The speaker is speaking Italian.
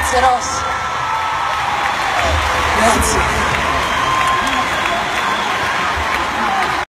Grazie Ross. Grazie.